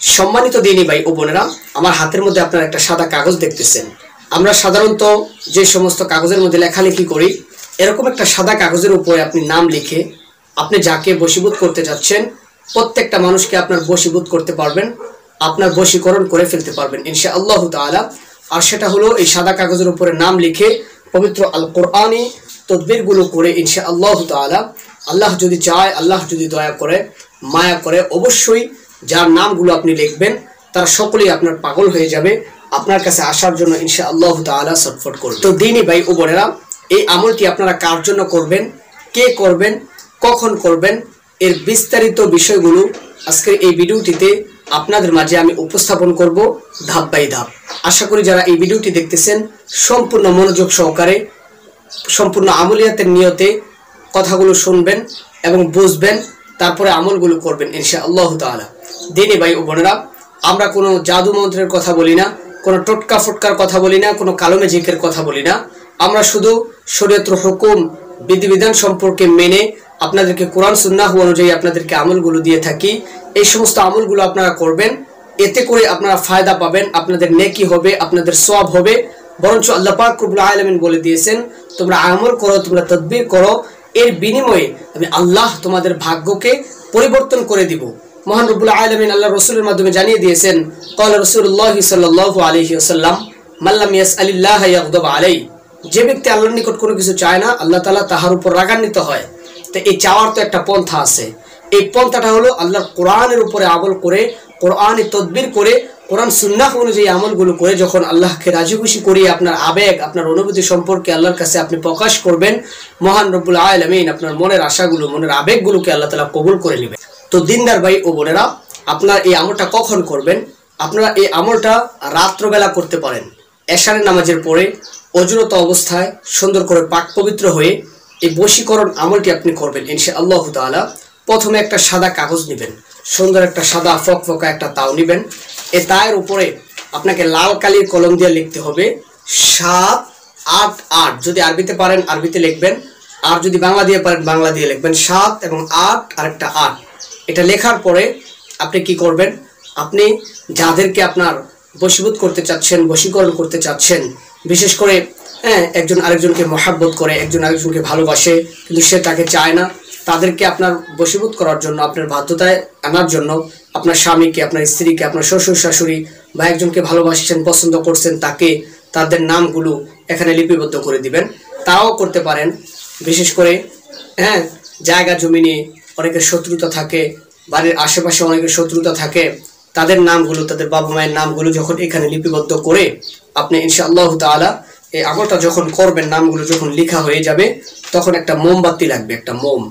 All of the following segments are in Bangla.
সম্মানিত দিনী ভাই ও বোনেরা, আমার হাতের মধ্যে আপনারা একটা সাদা কাগজ দেখতেছেন। আমরা সাধারণত যে সমস্ত কাগজের মধ্যে লেখালেখি করি, এরকম একটা সাদা কাগজের উপরে আপনি নাম লিখে আপনি যাকে বশীভূত করতে যাচ্ছেন, প্রত্যেকটা মানুষকে আপনার বশীভূত করতে পারবেন, আপনার বশীকরণ করে ফেলতে পারবেন ইনশা আল্লাহ তালা আর সেটা হলো এই সাদা কাগজের উপরে নাম লিখে পবিত্র আল কোরআনী তদবিরগুলো করে ইনশা আল্লাহ তালা আল্লাহ যদি চায়, আল্লাহ যদি দয়া করে, মায়া করে, অবশ্যই যার নামগুলো আপনি লিখবেন, তারা সকলেই আপনার পাগল হয়ে যাবে। আপনার কাছে আসার জন্য ইনশা আল্লাহ তালা সটফট করবে। তো দিনই ভাই ও বোনেরা, এই আমলটি আপনারা কার জন্য করবেন, কে করবেন, কখন করবেন, এর বিস্তারিত বিষয়গুলো আজকের এই ভিডিওটিতে আপনাদের মাঝে আমি উপস্থাপন করব ধাপ বাই ধাপ। আশা করি যারা এই ভিডিওটি দেখতেছেন, সম্পূর্ণ মনোযোগ সহকারে, সম্পূর্ণ আমলিয়াতের নিয়তে কথাগুলো শুনবেন এবং বুঝবেন। তারপরে আমলগুলো করবেন ইনশা আল্লাহ তালা দিনে ভাই ও বোনেরা, আমরা কোনো জাদু মন্ত্রের কথা বলি না, কোনো টোটকা ফটকার কথা বলি না, কোনো কালো ম্যাজিকের কথা বলি না। আমরা শুধু শরীয়ত্র হুকুম, বিধিবিধান সম্পর্কে মেনে আপনাদেরকে কোরআন, সুন্নাহ অনুযায়ী আপনাদেরকে আমলগুলো দিয়ে থাকি। এই সমস্ত আমলগুলো আপনারা করবেন, এতে করে আপনারা ফায়দা পাবেন, আপনাদের নেকি হবে, আপনাদের সব হবে। বরঞ্চ আল্লাহ পাক আলামিন বলে দিয়েছেন, তোমরা আমল করো, তোমরা তদবির করো এর বিনিময়ে আমি আল্লাহ তোমাদের ভাগ্যকে পরিবর্তন করে দিব। মহান রব্বুল আলমিন আল্লাহ রসুলের মাধ্যমে জানিয়ে দিয়েছেন কল রসুল্লাহ সাল্লাহ আলহি আসাল্লাম মাল্লাম ইয়াস আলিল্লাহ ইয়াকদব আলাই যে ব্যক্তি আল্লাহর নিকট কোনো কিছু চায় না, আল্লাহ তালা তাহার উপর রাগান্বিত হয়। তো এই চাওয়ার তো একটা পন্থা আছে। এই পন্থাটা হলো আল্লাহর কোরআনের উপরে আমল করে কোরআনে তদবির করে, কোরআন সুন্নাহ অনুযায়ী আমলগুলো করে যখন আল্লাহকে রাজি খুশি করিয়ে আপনার আবেগ, আপনার অনুভূতি সম্পর্কে আল্লাহর কাছে আপনি প্রকাশ করবেন, মহান রব্বুল আলমিন আপনার মনের আশাগুলো, মনের আবেগগুলোকে আল্লাহ তালা কবুল করে নেবেন। তো দিনদার ভাই ও বোনেরা, আপনার এই আমলটা কখন করবেন? আপনারা এই আমলটা রাত্রবেলা করতে পারেন। এশারের নামাজের পরে, অজুরত অবস্থায় সুন্দর করে পাক পবিত্র হয়ে এই বশীকরণ আমলটি আপনি করবেন ইনশা আল্লাহ তালা প্রথমে একটা সাদা কাগজ নেবেন। সুন্দর একটা সাদা ফক ফকা একটা তাও নেবেন। এ তায়ের উপরে আপনাকে লাল কালির কলম দিয়ে লিখতে হবে সাত আট আট। যদি আরবিতে পারেন, আরবিতে লিখবেন। আর যদি বাংলা দিয়ে পারেন, বাংলা দিয়ে লিখবেন। সাত এবং আট আর একটা আট। এটা লেখার পরে আপনি কি করবেন? আপনি যাদেরকে আপনার বশীভূত করতে চাচ্ছেন, বশীকরণ করতে চাচ্ছেন, বিশেষ করে হ্যাঁ একজন আরেকজনকে মহাব্বত করে, একজন আরেকজনকে ভালোবাসে, কিন্তু সে তাকে চায় না। তাদেরকে আপনার বশীভূত করার জন্য, আপনার বাধ্যতায় আনার জন্য, আপনার স্বামীকে, আপনার স্ত্রীকে, আপনার শ্বশুর, শাশুড়ি বা একজনকে ভালোবাসছেন, পছন্দ করছেন, তাকে তাদের নামগুলো এখানে লিপিবদ্ধ করে দিবেন। তাও করতে পারেন, বিশেষ করে হ্যাঁ জায়গা, জমি নিয়ে অনেকের শত্রুতা থাকে, বাড়ির আশেপাশে অনেকের শত্রুতা থাকে, তাদের নামগুলো, তাদের বাবা মায়ের নামগুলো যখন এখানে লিপিবদ্ধ করে আপনি ইনশাআল্লাহ তালা এই আমলটা যখন করবেন, নামগুলো যখন লেখা হয়ে যাবে, তখন একটা মোমবাতি লাগবে, একটা মোম।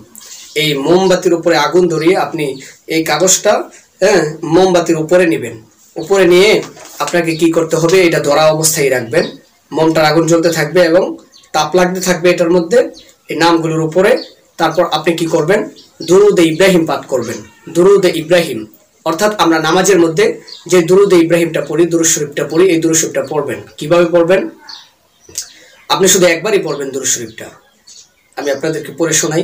এই মোমবাতির উপরে আগুন ধরিয়ে আপনি এই কাগজটা হ্যাঁ মোমবাতির উপরে নেবেন। উপরে নিয়ে আপনাকে কি করতে হবে, এটা ধরা অবস্থায় রাখবেন। মোমটার আগুন জ্বলতে থাকবে এবং তাপ লাগতে থাকবে এটার মধ্যে, এই নামগুলোর উপরে। তারপর আপনি কি করবেন, দুরুদে ইব্রাহিম পাঠ করবেন। দুরুদে ইব্রাহিম, অর্থাৎ আমরা নামাজের মধ্যে যে দুরুদে ইব্রাহিমটা পড়ি, দুরুদ শরীফটা পড়ি, এই দুরুদ শরীফটা পড়বেন। কীভাবে পড়বেন? আপনি শুধু একবারই পড়বেন দুরুদ শরীফটা। আমি আপনাদেরকে পড়ে শোনাই।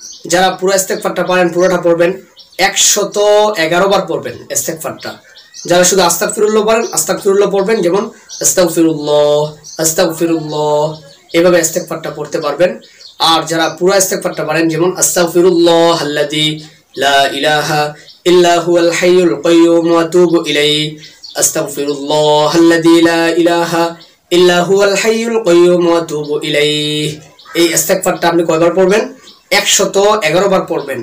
যারা পুরো ইস্তেগফারটা পারেন, পুরোটা পড়বেন। একশত এগারো বার পড়বেন ইস্তেগফারটা। যারা শুধু আস্তাগফিরুল্লাহ পারেন আস্তাগফিরুল্লাহ পড়বেন, যেমন আস্তাগফিরুল্লাহ আস্তাগফিরুল্লাহ, এভাবে ইস্তেগফারটা পড়তে পারবেন। আর যারা পুরো ইস্তেগফারটা পারেন, যেমন আস্তাগফিরুল্লাহ আল্লাযী লা ইলাহা ইল্লা হুয়াল হাইয়ুল কাইয়্যুম ওয়া আতুবু ইলাইহি। আস্তাগফিরুল্লাহ আল্লাযী লা ইলাহা ইল্লা হুয়াল হাইয়ুল কাইয়্যুম ওয়া আতুবু ইলাইহি। এই ইস্তেগফারটা আপনি কয়বার পড়বেন? একশত এগারো বার পড়বেন।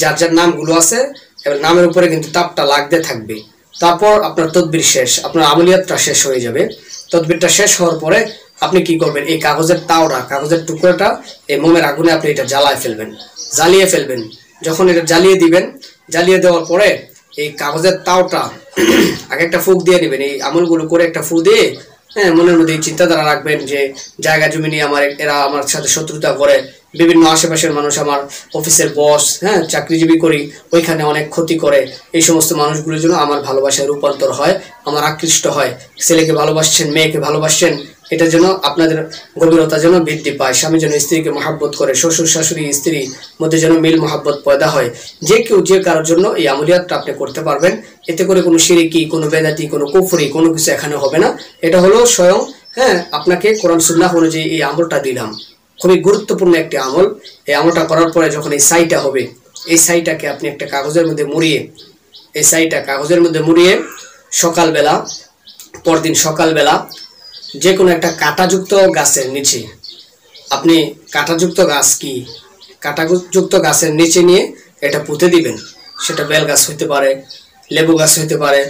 যার যার নামগুলো আছে, এবার নামের উপরে কিন্তু তাপটা লাগতে থাকবে। তারপর আপনার তদবির শেষ, আপনার আমলিয়াতটা শেষ হয়ে যাবে। তদবিরটা শেষ হওয়ার পরে আপনি কি করবেন? এই কাগজের তাওটা কাগজের টুকরোটা এই মোমের আগুনে আপনি এটা জ্বালায় ফেলবেন, জ্বালিয়ে ফেলবেন। যখন এটা জ্বালিয়ে দিবেন, জ্বালিয়ে দেওয়ার পরে এই কাগজের তাওটা আগে একটা ফুক দিয়ে নেবেন। এই আমলগুলো করে একটা ফু দিয়ে হ্যাঁ মনের মধ্যে চিন্তাধারা রাখবেন যে জায়গা জমি নিয়ে আমার এরা আমার সাথে শত্রুতা করে বিভিন্ন আশেপাশের মানুষ, আমার অফিসের বস হ্যাঁ চাকরিজীবী করি, ওইখানে অনেক ক্ষতি করে। এই সমস্ত মানুষগুলোর জন্য আমার ভালোবাসায় রূপান্তর হয়, আমার আকৃষ্ট হয়। ছেলেকে ভালোবাসছেন, মেয়েকে ভালোবাসছেন এটা যেন আপনাদের গভীরতা যেন বৃদ্ধি পায়। স্বামী যেন স্ত্রীকে মহাব্বত করে, শ্বশুর, শাশুড়ি, স্ত্রী মধ্যে যেন মিল মহাব্বত পয়দা হয়। যে কেউ যে কারোর জন্য এই আমলিয়াতটা আপনি করতে পারবেন। এতে করে কোনো সিরিকি, কোনো বেদাতি, কোনো কুফরি, কোনো কিছু এখানে হবে না। এটা হলো স্বয়ং হ্যাঁ আপনাকে কোরআন সুন্নাহ অনুযায়ী এই আমলটা দিলাম। খুবই গুরুত্বপূর্ণ একটি আমল। এই আমলটা করার পরে যখন এই সাইটা হবে, এই সাইটাকে আপনি একটা কাগজের মধ্যে মুড়িয়ে, এই সাইটা কাগজের মধ্যে মুড়িয়ে সকালবেলা, পরদিন সকালবেলা যে কোনো একটা কাঁটাযুক্ত গাছের নিচে, আপনি কাঁটাযুক্ত গাছ কি? কাঁটাযুক্ত গাছের নিচে নিয়ে এটা পুঁতে দিবেন। সেটা বেল গাছ হইতে পারে, লেবু গাছ হইতে পারে,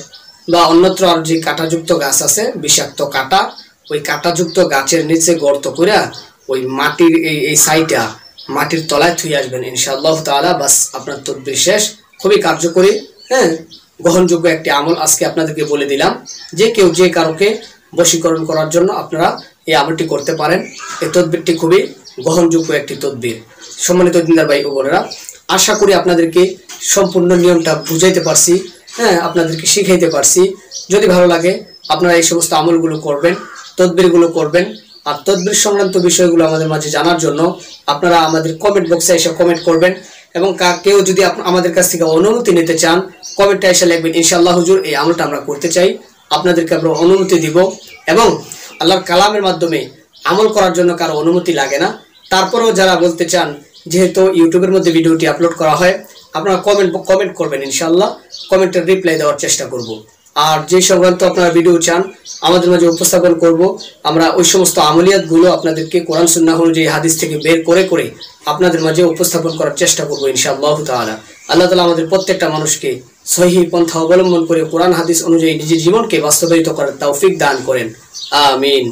বা অন্যত্র আর যে কাঁটাযুক্ত গাছ আছে, বিষাক্ত কাঁটা, ওই কাঁটাযুক্ত গাছের নিচে গর্ত করে ওই মাটির এই এই সাইটা মাটির তলায় থুয়ে আসবেন, ইনশাআল্লাহ তাআলা। বাস আপনার তদবির শেষ। খুবই কার্যকরী হ্যাঁ? গ্রহণযোগ্য একটি আমল আজকে আপনাদেরকে বলে দিলাম যে কেউ যে কারোকে বশীকরণ করার জন্য আপনারা এই আমলটি করতে পারেন। এই তদবিরটি খুবই গ্রহণযোগ্য একটি তদবির। সম্মানিত দিনদার ভাই ও বোনেরা, আশা করি আপনাদেরকে সম্পূর্ণ নিয়মটা বুঝাইতে পারছি হ্যাঁ? আপনাদেরকে শিখাইতে পারছি। যদি ভালো লাগে, আপনারা এই সমস্ত আমলগুলো করবেন, তদবিরগুলো করবেন। আর তদবির সংক্রান্ত বিষয়গুলো আমাদের মাঝে জানার জন্য আপনারা আমাদের কমেন্ট বক্সে এসে কমেন্ট করবেন এবং কেউ যদি আমাদের কাছ থেকে অনুমতি নিতে চান কমেন্টটা এসে লিখবেন, ইনশাআল্লাহ হুজুর, এই আমলটা আমরা করতে চাই। আপনাদেরকে আমরা অনুমতি দিব এবং আল্লাহর কালামের মাধ্যমে আমল করার জন্য কারও অনুমতি লাগে না। তারপরেও যারা বলতে চান, যেহেতু ইউটিউবের মধ্যে ভিডিওটি আপলোড করা হয়, আপনারা কমেন্ট কমেন্ট করবেন ইনশাআল্লাহ। কমেন্টের রিপ্লাই দেওয়ার চেষ্টা করব। আর যে সংক্রান্ত আপনারা ভিডিও চান, আমাদের মাঝে উপস্থাপন করব। আমরা ওই সমস্ত আমলিয়াতগুলো আপনাদেরকে কোরআন সুন্না অনুযায়ী হাদিস থেকে বের করে করে আপনাদের মাঝে উপস্থাপন করার চেষ্টা করব ইনশাআল্লাহ তালা আল্লাহ তালা আমাদের প্রত্যেকটা মানুষকে সহি পন্থা অবলম্বন করে কোরআন হাদিস অনুযায়ী নিজের জীবনকে বাস্তবায়িত করার তৌফিক দান করেন। আমিন।